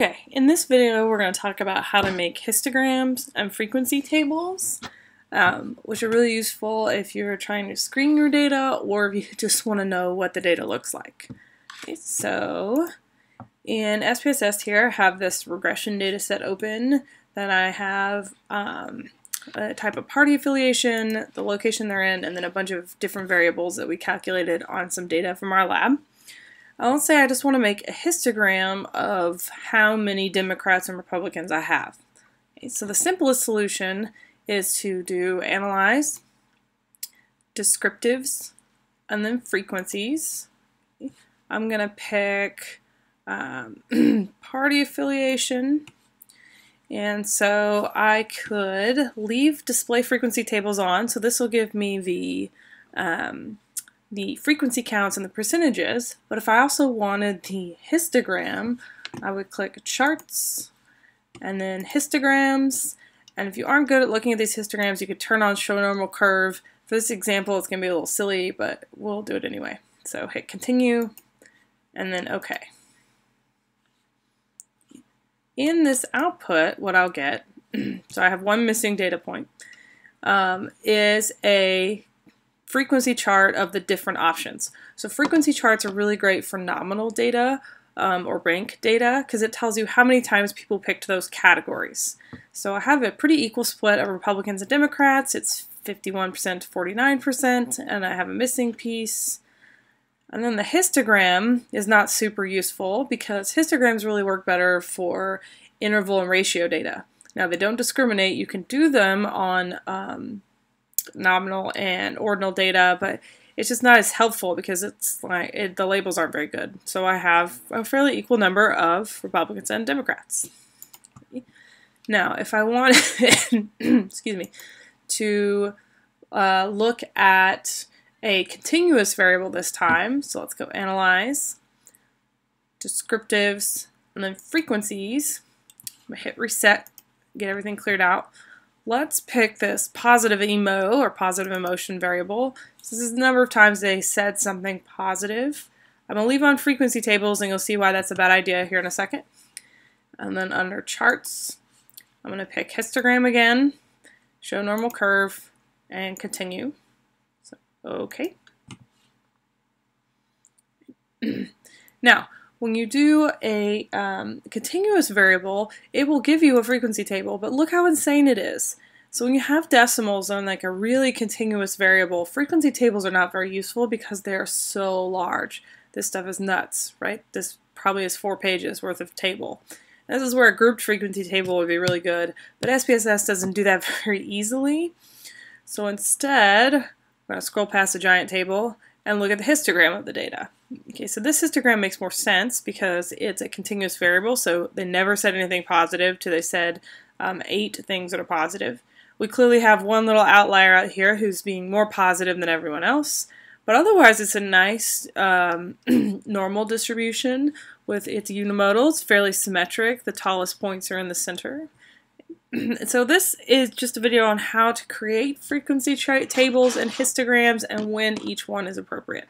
Okay, in this video we're going to talk about how to make histograms and frequency tables, um, which are really useful if you're trying to screen your data or if you just want to know what the data looks like. Okay, so in SPSS here I have this regression data set open, then I have um, a type of party affiliation, the location they're in, and then a bunch of different variables that we calculated on some data from our lab. I'll say I just want to make a histogram of how many Democrats and Republicans I have. So the simplest solution is to do analyze, descriptives, and then frequencies. I'm going to pick um, party affiliation. And so I could leave display frequency tables on. So this will give me the um, the frequency counts and the percentages, but if I also wanted the histogram, I would click charts and then histograms. And if you aren't good at looking at these histograms, you could turn on show normal curve. For this example, it's going to be a little silly, but we'll do it anyway. So hit continue and then OK. In this output, what I'll get, so I have one missing data point, um, is a frequency chart of the different options. So frequency charts are really great for nominal data um, or rank data because it tells you how many times people picked those categories. So I have a pretty equal split of Republicans and Democrats. It's 51% to 49%, and I have a missing piece. And then the histogram is not super useful because histograms really work better for interval and ratio data. Now they don't discriminate. You can do them on um, nominal and ordinal data, but it's just not as helpful because it's like it, the labels aren't very good. So I have a fairly equal number of Republicans and Democrats. Now, if I want, excuse me, to uh, look at a continuous variable this time, so let's go analyze, descriptives, and then frequencies. I'm gonna hit reset, get everything cleared out. Let's pick this positive emo or positive emotion variable. So this is the number of times they said something positive. I'm going to leave on frequency tables and you'll see why that's a bad idea here in a second. And then under charts, I'm going to pick histogram again, show normal curve, and continue. So, okay. now, when you do a um, continuous variable, it will give you a frequency table, but look how insane it is. So when you have decimals on like a really continuous variable, frequency tables are not very useful because they're so large. This stuff is nuts, right? This probably is four pages worth of table. this is where a grouped frequency table would be really good, but SPSS doesn't do that very easily. So instead, I'm going to scroll past the giant table and look at the histogram of the data. Okay, so this histogram makes more sense because it's a continuous variable, so they never said anything positive till they said um, eight things that are positive. We clearly have one little outlier out here who's being more positive than everyone else, but otherwise it's a nice um, normal distribution with its unimodal. It's fairly symmetric. The tallest points are in the center. so this is just a video on how to create frequency tables and histograms and when each one is appropriate.